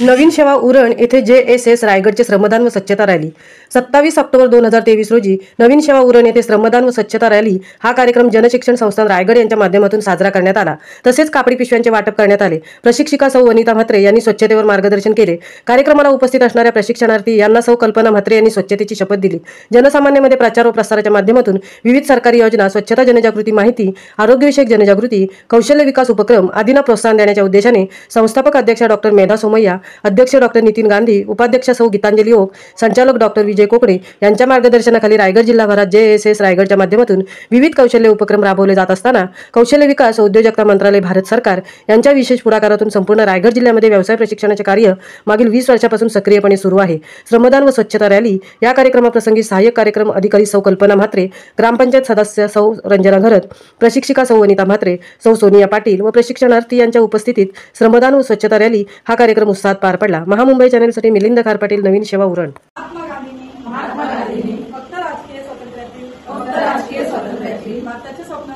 नवीन सेवा उरण येथे जे एस एस रायगडचे श्रमदान व स्वच्छता रॅली. सत्तावीस ऑक्टोबर दोन हजार तेवीस रोजी नवीन सेवा उरण येथे श्रमदान व स्वच्छता रॅली हा कार्यक्रम जनशिक्षण संस्थान रायगड यांच्या माध्यमातून साजरा करण्यात आला. तसेच कापडी पिशव्यांचे वाटप करण्यात आले. प्रशिक्षिका सौ वनिता म्हात्रे यांनी स्वच्छतेवर मार्गदर्शन केले. कार्यक्रमाला उपस्थित असणाऱ्या प्रशिक्षणार्थी यांना सौ कल्पना म्हात्रे यांनी स्वच्छतेची शपथ दिली. जनसामान्यामध्ये प्रचार व प्रसाराच्या माध्यमातून विविध सरकारी योजना स्वच्छता जनजागृती माहिती आरोग्यविषयक जनजागृती कौशल्य विकास उपक्रम आदींना प्रोत्साहन देण्याच्या उद्देशाने संस्थापक अध्यक्ष डॉक्टर मेधा सोमय्या अध्यक्ष डॉक्टर नितीन गांधी उपाध्यक्ष सौ गीतांजली ओक संचालक डॉक्टर विजय कोकडे यांच्या मार्गदर्शनाखाली रायगड जिल्हाभरात जे एस एस रायगडच्या माध्यमातून विविध कौशल्य उपक्रम राबवले जात असताना कौशल्य विकास उद्योजकता मंत्रालय भारत सरकार यांच्या विशेष पुढाकारातून संपूर्ण रायगड जिल्ह्यामध्ये व्यवसाय प्रशिक्षणाचे कार्य मागील वीस वर्षापासून सक्रियपणे सुरू आहे. श्रमदान व स्वच्छता रॅली या कार्यक्रमाप्रसंगी सहाय्यक कार्यक्रम अधिकारी सौ कल्पना म्हात्रे ग्रामपंचायत सदस्य सौ रंजना घरत प्रशिक्षिका सौ वनिता म्हात्रे सौ सोनिया पाटील व प्रशिक्षणार्थी यांच्या उपस्थितीत श्रमदान व स्वच्छता रॅली हा कार्यक्रम उत्साहात पार पडला. महामुंबई चॅनेलसाठी मिलिंद खार पाटील नवीन सेवा उरण. भारताचे स्वप्न